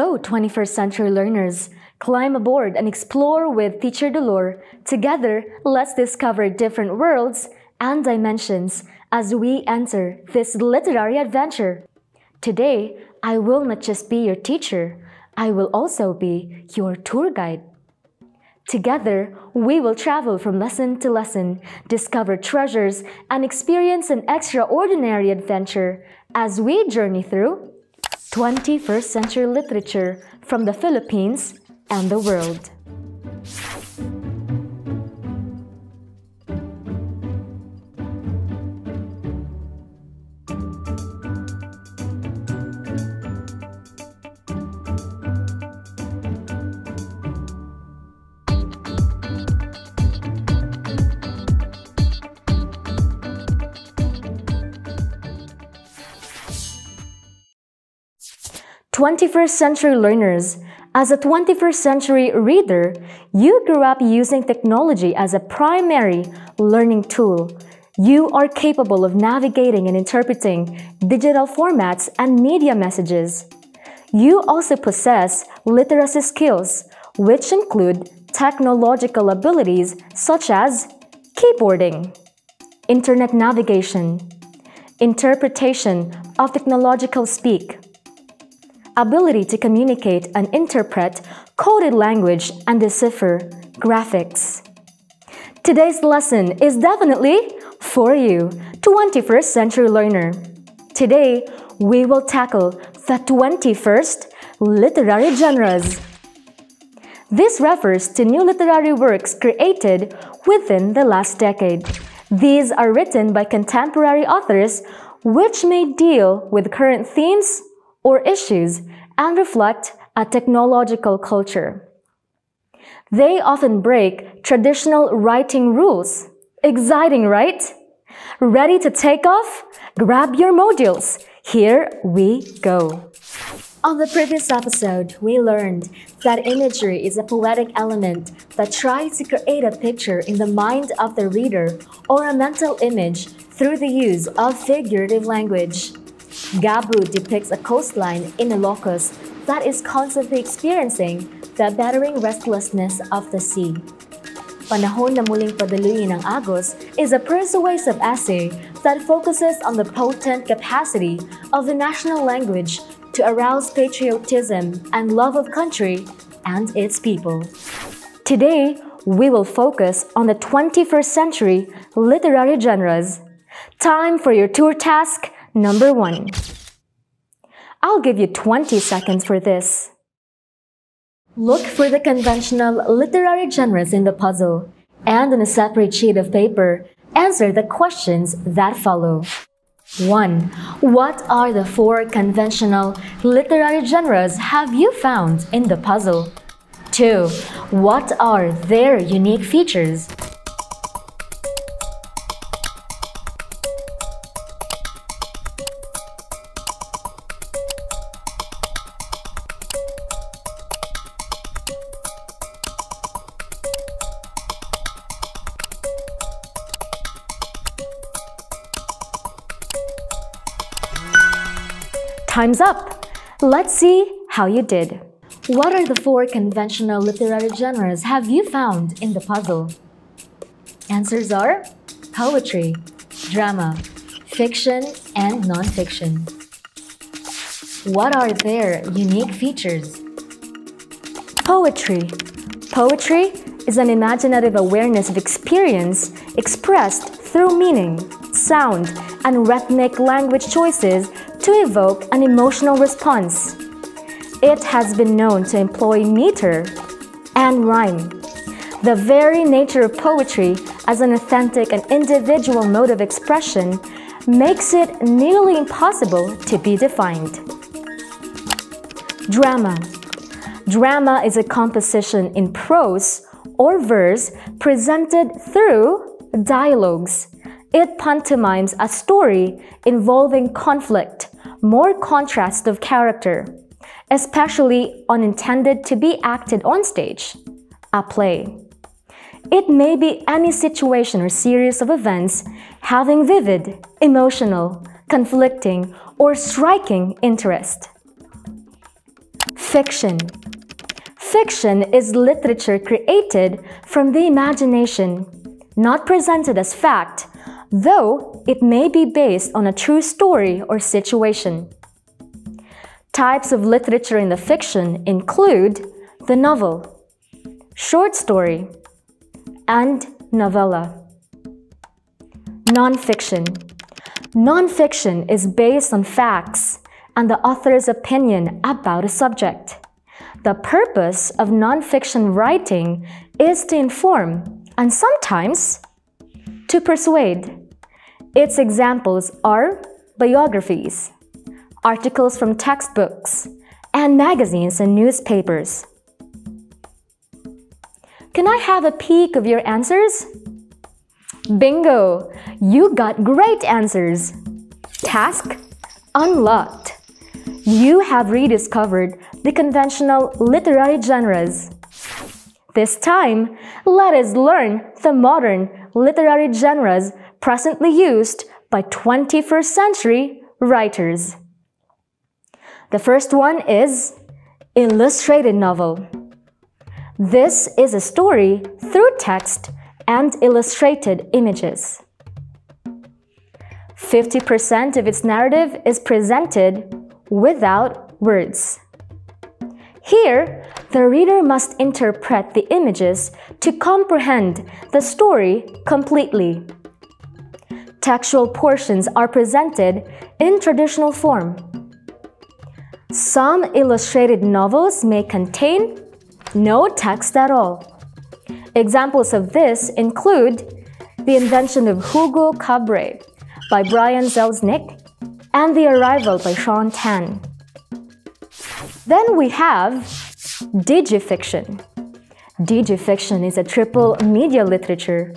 Hello, 21st century learners. Climb aboard and explore with Teacher Dolore. Together, let's discover different worlds and dimensions as we enter this literary adventure. Today, I will not just be your teacher, I will also be your tour guide. Together, we will travel from lesson to lesson, discover treasures, and experience an extraordinary adventure as we journey through 21st century literature from the Philippines and the world. 21st century learners, as a 21st century reader, you grew up using technology as a primary learning tool. You are capable of navigating and interpreting digital formats and media messages. You also possess literacy skills, which include technological abilities such as keyboarding, internet navigation, interpretation of technological speak, ability to communicate and interpret coded language and decipher graphics. Today's lesson is definitely for you, 21st century learner. Today, we will tackle the 21st literary genres. This refers to new literary works created within the last decade. These are written by contemporary authors which may deal with current themes or issues and reflect a technological culture. They often break traditional writing rules. Exciting, right? Ready to take off? Grab your modules. Here we go. On the previous episode, we learned that imagery is a poetic element that tries to create a picture in the mind of the reader or a mental image through the use of figurative language. Gabu depicts a coastline in Ilocos that is constantly experiencing the battering restlessness of the sea. Panahon na muling padaluyin ng Agos is a persuasive essay that focuses on the potent capacity of the national language to arouse patriotism and love of country and its people. Today, we will focus on the 21st century literary genres. Time for your tour task Number 1. I'll give you 20 seconds for this. Look for the conventional literary genres in the puzzle, and on a separate sheet of paper, answer the questions that follow. 1. What are the four conventional literary genres have you found in the puzzle? 2. What are their unique features? Time's up! Let's see how you did. What are the four conventional literary genres have you found in the puzzle? Answers are poetry, drama, fiction, and nonfiction. What are their unique features? Poetry. Poetry is an imaginative awareness of experience expressed through meaning, sound, and rhythmic language choices to evoke an emotional response. It has been known to employ meter and rhyme. The very nature of poetry as an authentic and individual mode of expression makes it nearly impossible to be defined. Drama. Drama is a composition in prose or verse presented through dialogues. It pantomimes a story involving conflict, more contrast of character, especially unintended to be acted on stage, a play. It may be any situation or series of events having vivid, emotional, conflicting, or striking interest. Fiction. Fiction is literature created from the imagination, not presented as fact, though it may be based on a true story or situation. Types of literature in the fiction include the novel, short story, and novella. Nonfiction. Nonfiction is based on facts and the author's opinion about a subject. The purpose of nonfiction writing is to inform and sometimes to persuade. Its examples are biographies, articles from textbooks, and magazines and newspapers. Can I have a peek of your answers? Bingo! You got great answers! Task unlocked. You have rediscovered the conventional literary genres. This time, let us learn the modern literary genres presently used by 21st century writers. The first one is illustrated novel. This is a story through text and illustrated images. 50% of its narrative is presented without words. Here, the reader must interpret the images to comprehend the story completely. Textual portions are presented in traditional form. Some illustrated novels may contain no text at all. Examples of this include The Invention of Hugo Cabret by Brian Selznick and The Arrival by Shaun Tan. Then we have digifiction. Digifiction is a triple media literature.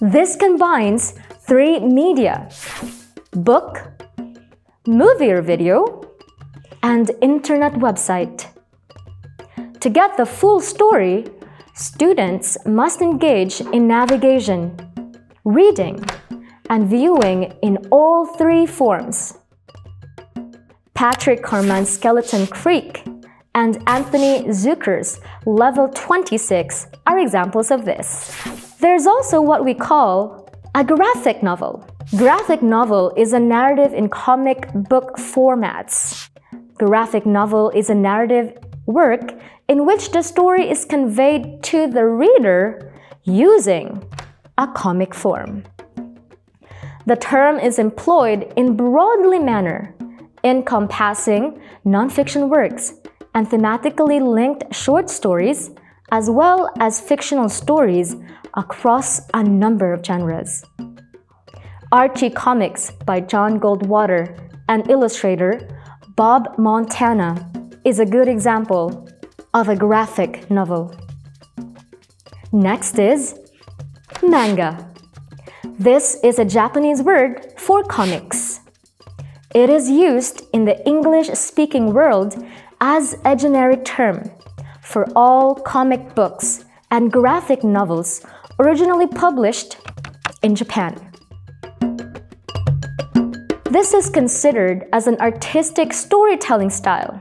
This combines three media book, movie or video, and internet website. To get the full story, students must engage in navigation, reading, and viewing in all three forms. Patrick Carman's Skeleton Creek and Anthony Zuiker's Level 26 are examples of this. There's also what we call a graphic novel. Graphic novel is a narrative in comic book formats. Graphic novel is a narrative work in which the story is conveyed to the reader using a comic form. The term is employed in broadly manner, encompassing nonfiction works and thematically linked short stories, as well as fictional stories across a number of genres. Archie Comics by John Goldwater and illustrator Bob Montana is a good example of a graphic novel. Next is manga. This is a Japanese word for comics. It is used in the English speaking world as a generic term for all comic books and graphic novels originally published in Japan. This is considered as an artistic storytelling style.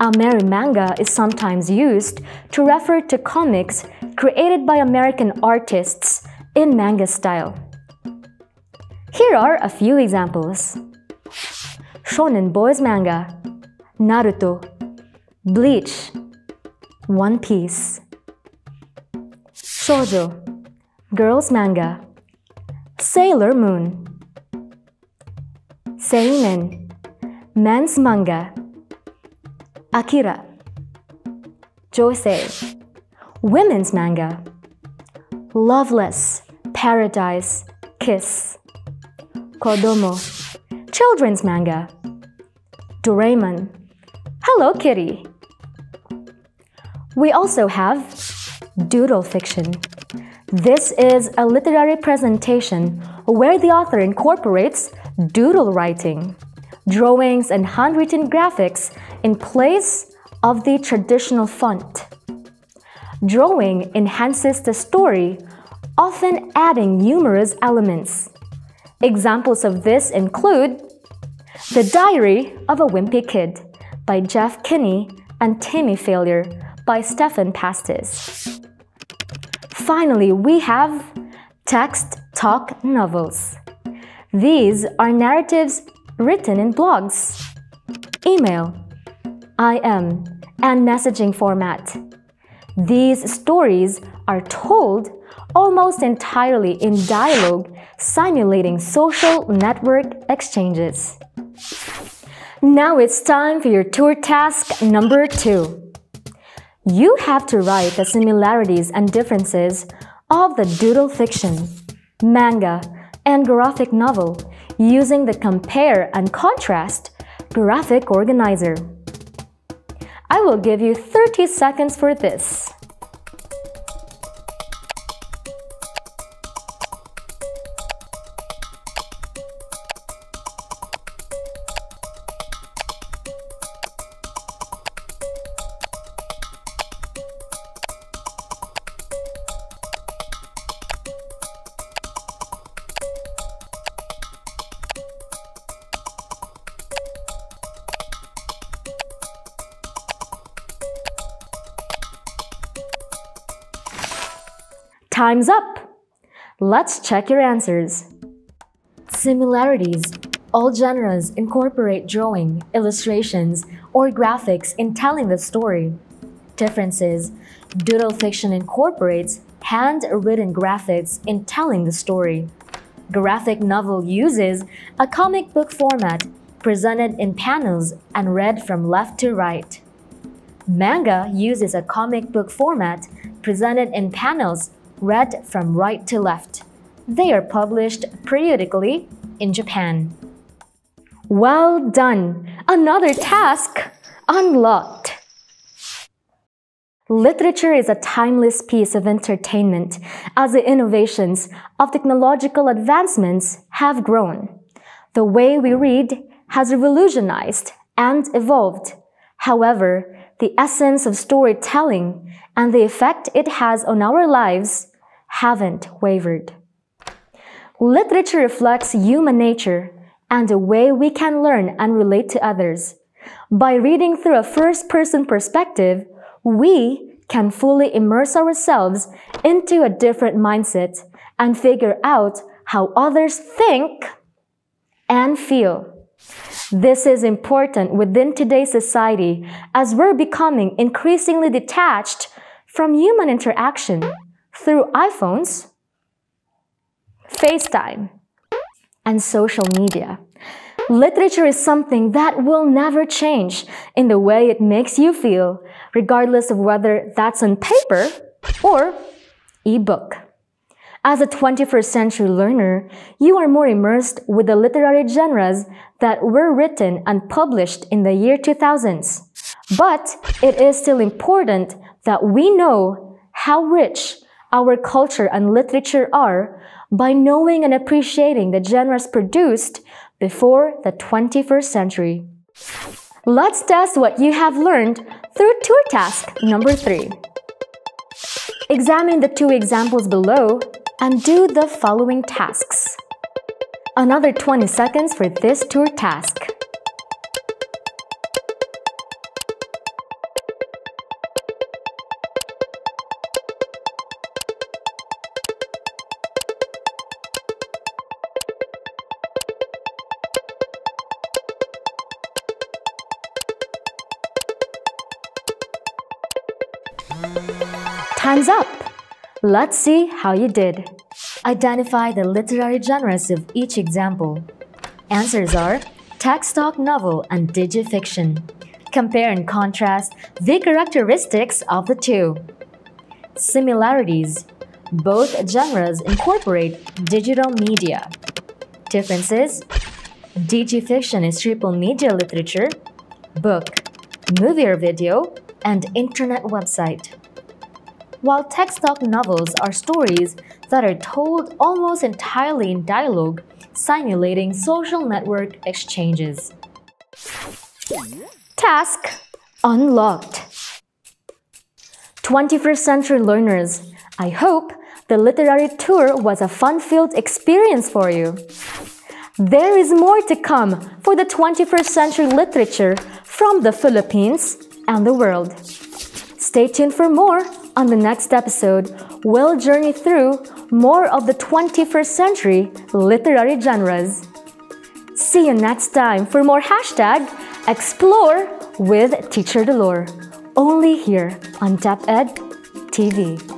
Ameri manga is sometimes used to refer to comics created by American artists in manga style. Here are a few examples. Shonen Boys manga, Naruto, Bleach, One Piece. Shoujo, Girls manga, Sailor Moon. Seinen, Men's manga, Akira. Josei, Women's manga, Loveless, Paradise, Kiss. Kodomo, Children's manga, Doraemon, Hello Kitty. We also have doodle fiction. This is a literary presentation where the author incorporates doodle writing, drawings, and handwritten graphics in place of the traditional font. Drawing enhances the story, often adding numerous elements. Examples of this include The Diary of a Wimpy Kid by Jeff Kinney and Timmy Failure by Stephan Pastis. Finally, we have text talk novels. These are narratives written in blogs, email, IM, and messaging format. These stories are told almost entirely in dialogue, simulating social network exchanges. Now it's time for your tour task number two. You have to write the similarities and differences of the doodle fiction, manga, and graphic novel using the compare and contrast graphic organizer. I will give you 30 seconds for this. Time's up! Let's check your answers. Similarities. All genres incorporate drawing, illustrations, or graphics in telling the story. Differences. Doodle fiction incorporates hand-written graphics in telling the story. Graphic novel uses a comic book format presented in panels and read from left to right. Manga uses a comic book format presented in panels read from right to left. They are published periodically in Japan. Well done! Another task unlocked! Literature is a timeless piece of entertainment as the innovations of technological advancements have grown. The way we read has revolutionized and evolved. However, the essence of storytelling and the effect it has on our lives haven't wavered. Literature reflects human nature and the way we can learn and relate to others. By reading through a first person perspective, we can fully immerse ourselves into a different mindset and figure out how others think and feel. This is important within today's society as we're becoming increasingly detached from human interaction through iPhones, FaceTime, and social media. Literature is something that will never change in the way it makes you feel, regardless of whether that's on paper or ebook. As a 21st century learner, you are more immersed with the literary genres that were written and published in the year 2000s. But it is still important that we know how rich our culture and literature are by knowing and appreciating the genres produced before the 21st century. Let's test what you have learned through tour task number 3. Examine the two examples below and do the following tasks. Another 20 seconds for this tour task. Time's up! Let's see how you did. Identify the literary genres of each example. Answers are text talk novel and digifiction. Compare and contrast the characteristics of the two. Similarities. Both genres incorporate digital media. Differences. Digifiction is triple media literature, book, movie or video, and internet website while text talk novels are stories that are told almost entirely in dialogue, simulating social network exchanges. Task Unlocked 21st century learners, I hope the literary tour was a fun-filled experience for you. There is more to come for the 21st century literature from the Philippines and the world. Stay tuned for more on the next episode. We'll journey through more of the 21st century literary genres. See you next time for more hashtag Explore with Teacher Dolore, only here on DepEd TV.